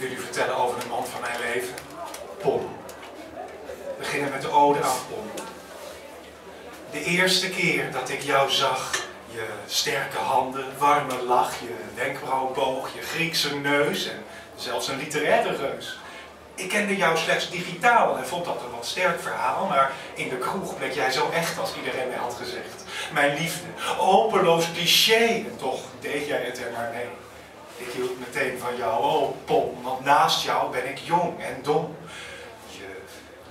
wil u vertellen over de man van mijn leven, Pom. We beginnen met de ode aan Pom. De eerste keer dat ik jou zag, je sterke handen, warme lach, je wenkbrauwboog, je Griekse neus en zelfs een literaire reus. Ik kende jou slechts digitaal en vond dat een wat sterk verhaal, maar in de kroeg bleek jij zo echt als iedereen mij had gezegd. Mijn liefde, openloos cliché, toch deed jij het er maar mee. Ik hield meteen van jou, oh Pom, want naast jou ben ik jong en dom. Je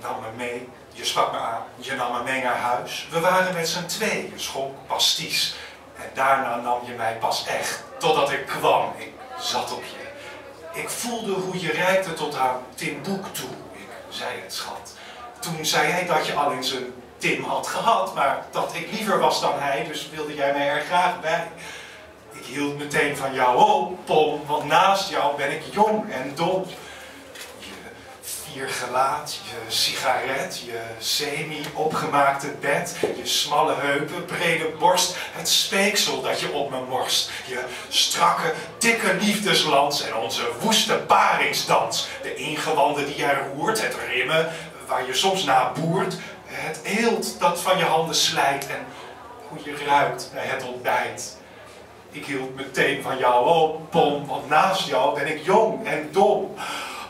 nam me mee, je sprak me aan, je nam me mee naar huis. We waren met z'n tweeën, je schonk pasties. En daarna nam je mij pas echt, totdat ik kwam. Ik zat op je. Ik voelde hoe je reikte tot aan Timbuktu. Ik zei het, schat. Toen zei hij dat je al eens een Tim had gehad, maar dat ik liever was dan hij, dus wilde jij mij er graag bij. Hield meteen van jou op, Pom, want naast jou ben ik jong en dom. Je vier gelaat, je sigaret, je semi-opgemaakte bed, je smalle heupen, brede borst, het speeksel dat je op me morst. Je strakke, dikke liefdeslans en onze woeste paringsdans. De ingewanden die jij roert, het rimmen waar je soms naar boert, het eelt dat van je handen slijt en hoe je ruikt bij het ontbijt. Ik hield meteen van jou, oh pom, want naast jou ben ik jong en dom.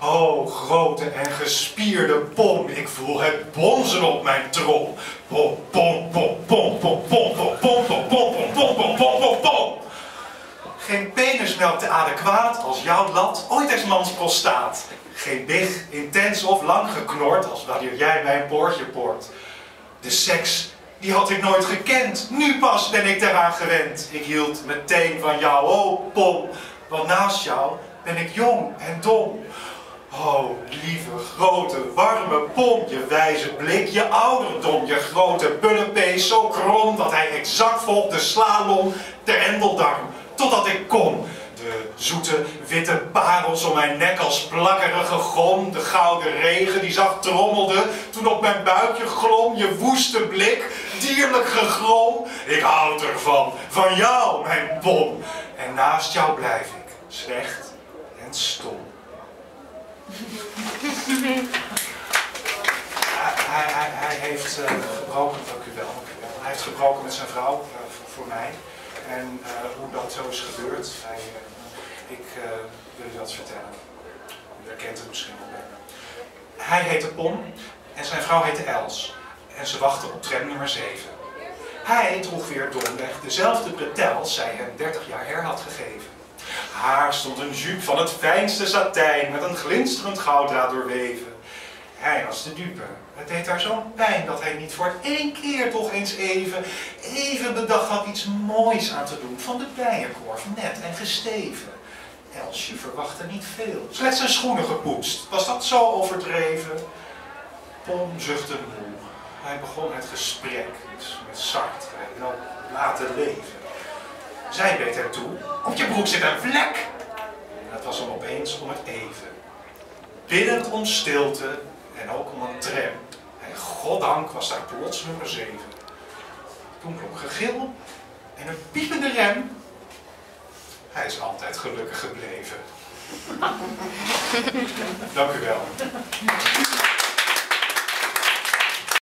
Oh, grote en gespierde pom, ik voel het bonzen op mijn trom. Pom, pom, pom, pom, pom, pom, pom, pom, pom, pom, pom, pom, pom, pom, pom, pom. Geen penis adequaat als jouw lat ooit eens mans prostaat. Geen big, intens of lang geknord als wanneer jij mijn poortje poort. De seks, die had ik nooit gekend. Nu pas ben ik daaraan gewend. Ik hield meteen van jou, oh pom. Want naast jou ben ik jong en dom. Oh, lieve, grote, warme pom, je wijze blik, je ouderdom, je grote bullenpees zo krom dat hij exact volgt de slalom ter endeldarm, totdat ik kom. De zoete, witte parels om mijn nek als plakkerige gom, de gouden regen die zacht trommelde, toen op mijn buikje glom, je woeste blik, dierlijk gegrom. Ik houd ervan, van jou, mijn pom, en naast jou blijf ik, slecht en stom. hij, heeft uh, gebroken, dank u wel, Hij heeft gebroken met zijn vrouw, uh, voor mij. En hoe dat zo is gebeurd, hij, ik wil u dat vertellen. U herkent het misschien wel bij Hij heette Pom en zijn vrouw heette Els. En ze wachten op tram nummer 7. Hij droeg weer domweg dezelfde bretels zij hem 30 jaar her had gegeven. Haar stond een jupe van het fijnste satijn met een glinsterend gouddraad doorweven. Hij was de dupe. Het deed haar zo'n pijn dat hij niet voor één keer toch eens even, even bedacht had iets moois aan te doen. Van de bijenkorf, net en gesteven. Elsje verwachtte niet veel. Slechts zijn schoenen gepoetst. Was dat zo overdreven? Pom zuchtte moe. Hij begon het gesprek met Sartre en dan laten leven. Zij beet hem toe. Op je broek zit een vlek. Het was hem opeens om het even. Biddend om stilte en ook om een tram. En goddank was daar plots nummer 7. Toen klonk gegil en een piepende rem. Hij is altijd gelukkig gebleven. Dank u wel.